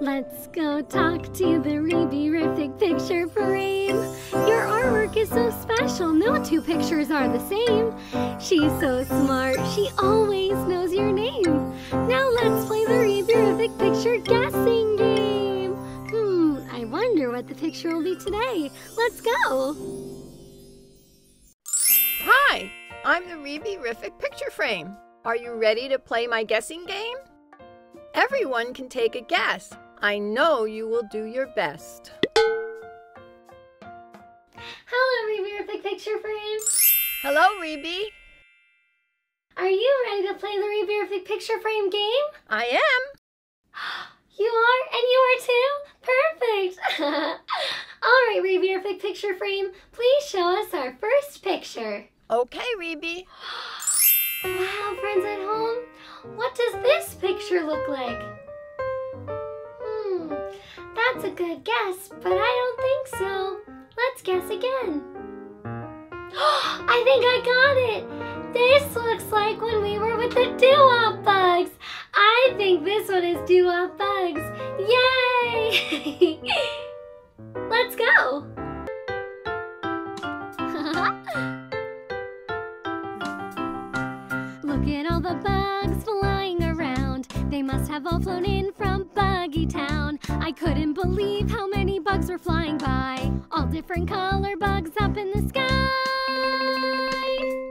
Let's go talk to the Rebbie-Riffic picture frame. Your artwork is so special, no two pictures are the same. She's so smart, she always knows your name. Now let's play the Rebbie-Riffic picture guessing game. Hmm, I wonder what the picture will be today. Let's go. Hi, I'm the Rebbie-Riffic picture frame. Are you ready to play my guessing game? Everyone can take a guess. I know you will do your best. Hello, Rebbie-Riffic picture frame. Hello, Rebbie. Are you ready to play the Rebbie-Riffic picture frame game? I am. You are, and you are too? Perfect! All right, Rebbie-Riffic picture frame, please show us our first picture. Okay, Rebbie. Wow, friends at home, what does this picture look like? That's a good guess, but I don't think so. Let's guess again. I think I got it! This looks like when we were with the doo-wop bugs. I think this one is doo-wop bugs. Yay! Let's go! Look at all the bugs all flown in from Buggy Town. I couldn't believe how many bugs were flying by. All different color bugs up in the sky.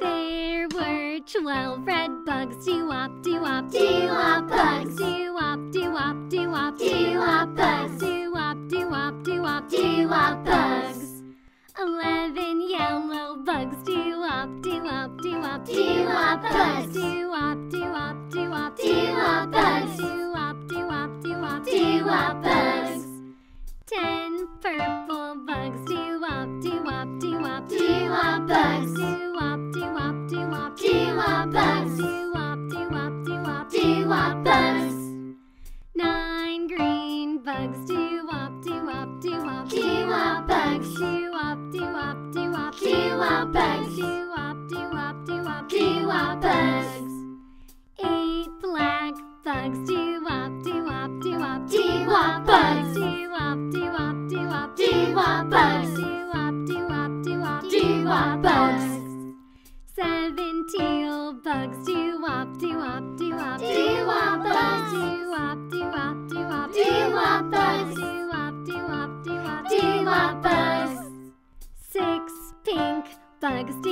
There were 12 red bugs. Doo-wop, doo-wop, doo-wop bugs. Doo-wop, doo-wop, doo-wop, doo-wop bugs. Doo-wop, doo-wop, doo-wop, doo-wop bugs. Eleven yellow bugs. Doo-wop, doo-wop, doo-wop, doo-wop bugs. Doo-wop, doo-wop, doo-wop,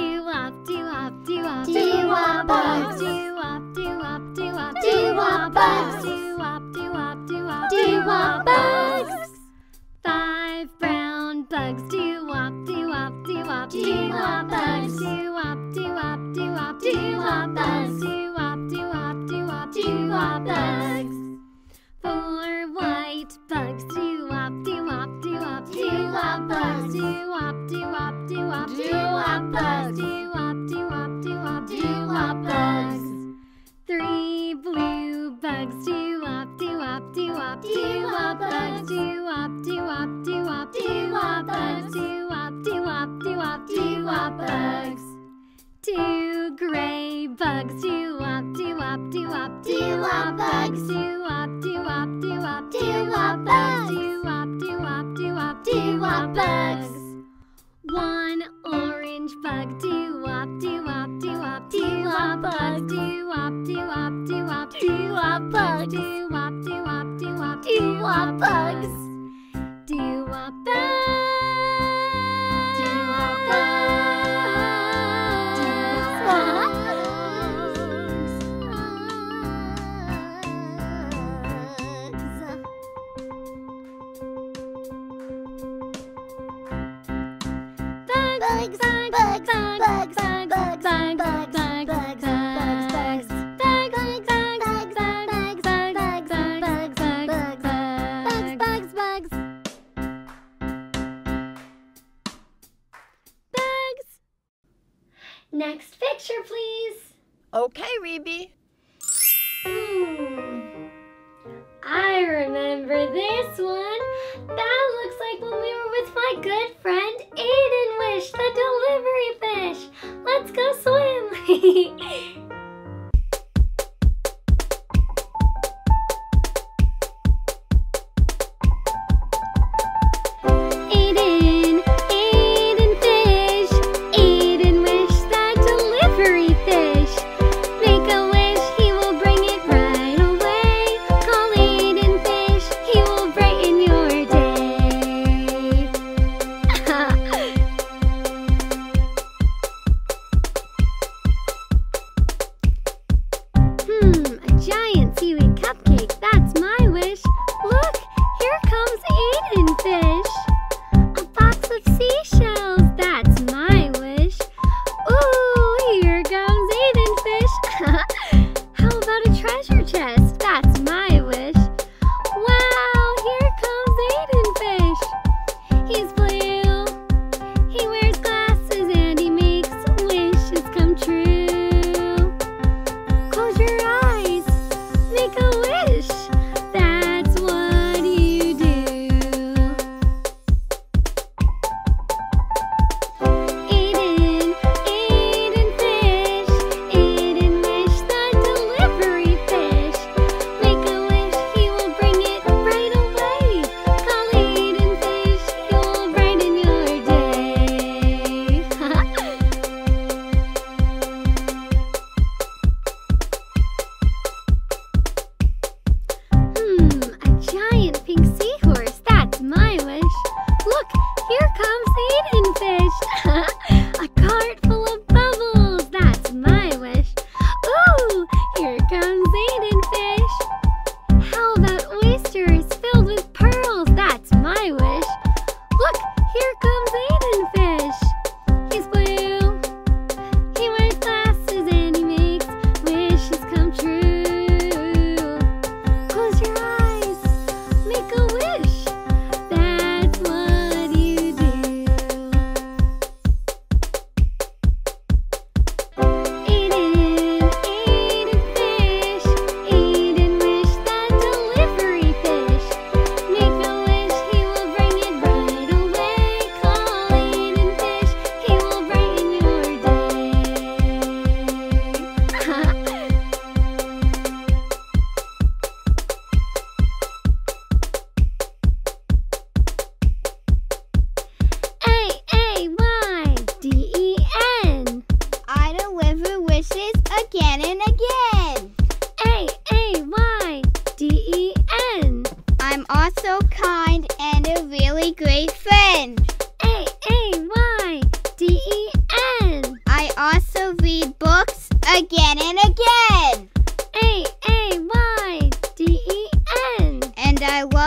do up, do up, do up, do up bugs. Do up, do up, do up, do up bugs. Do up, do up, do up, bugs. Five brown bugs. Do up, do up, do up, do up bugs. Do up, do up, do up, do up bugs. Do up, do up, do up, do up bugs. Four white bugs. Do up, do up, do up, do up bugs. Do up, do up, do up, do up bugs. Doop, doop, bugs, Doop, doop, doop, doop, bugs, Doop, doop, doop, doop, bugs. Two gray bugs, Doop, doop, doop, doop, bugs, Doop, doop, doop, doop, bugs, Doop, doop, doop, doop, bugs. One orange bug, Doop, doop, doop, doop, bugs. Doop, doop, doop, doop, do up, doop. up. Do you want bugs? Do you want bugs? Do you want bugs? Do you want bugs? Bugs. bugs. bugs. Remember this one. That looks like when we were with my good friend Aiden Wish, the delivery fish. Let's go swim.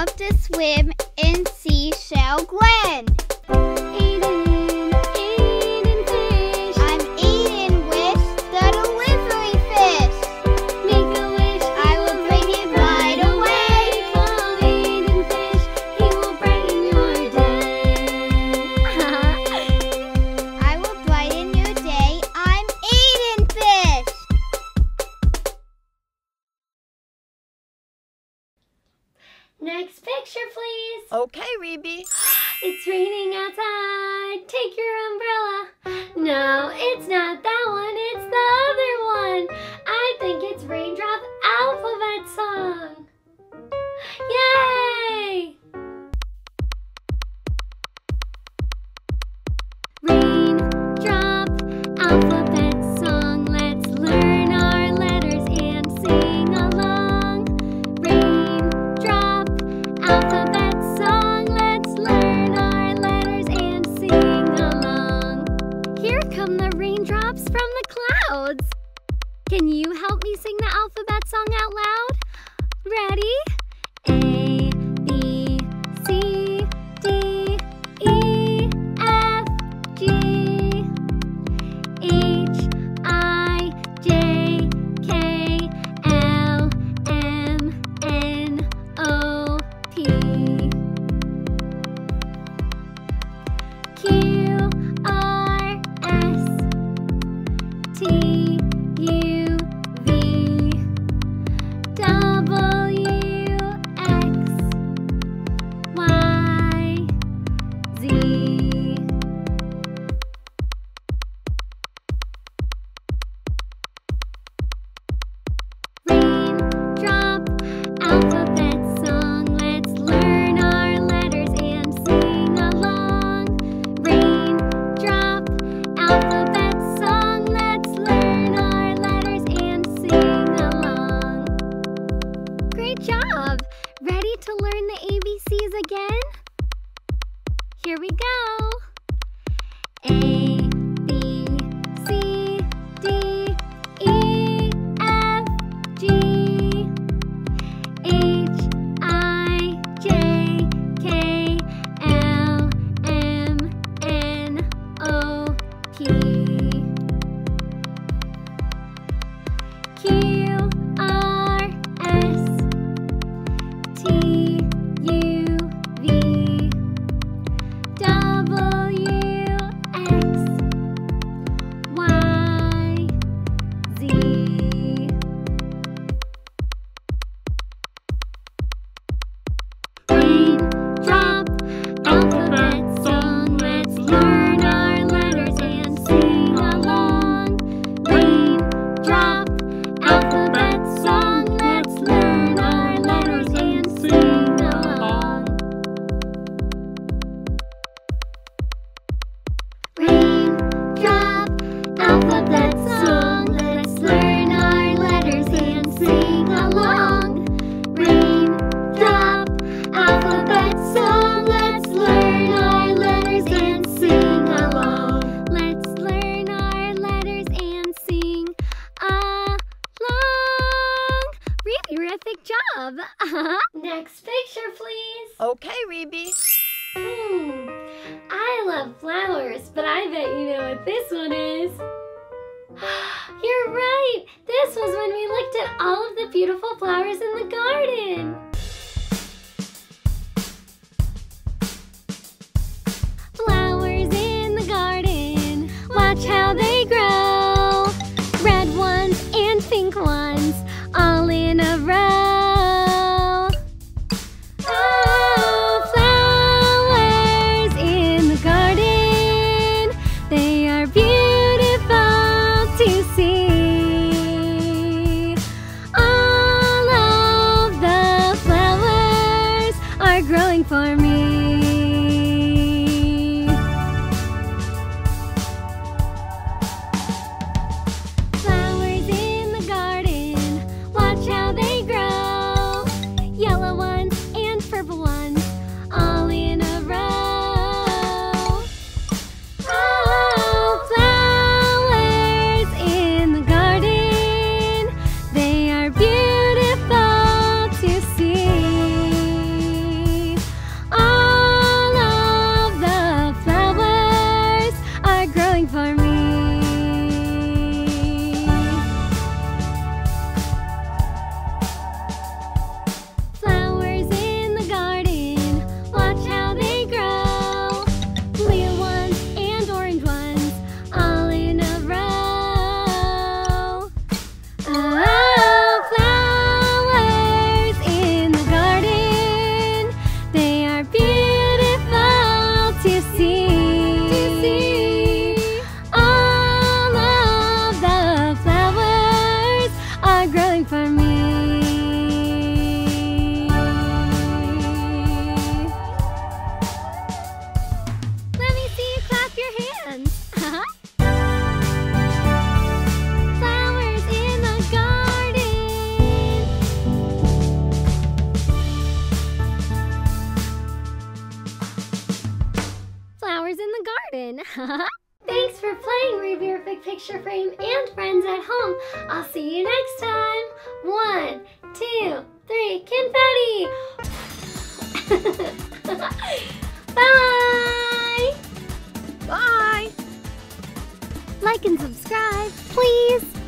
love to swim Next picture, please. Okay, Rebbie. It's raining outside. Take your umbrella. No, it's not that one. It's the other one. I think it's Raindrop Alphabet Song. we go. Okay, Rebbie. Thanks for playing Ruby Picture Frame and friends at home. I'll see you next time. One, two, three, confetti! Bye! Bye! Like and subscribe, please!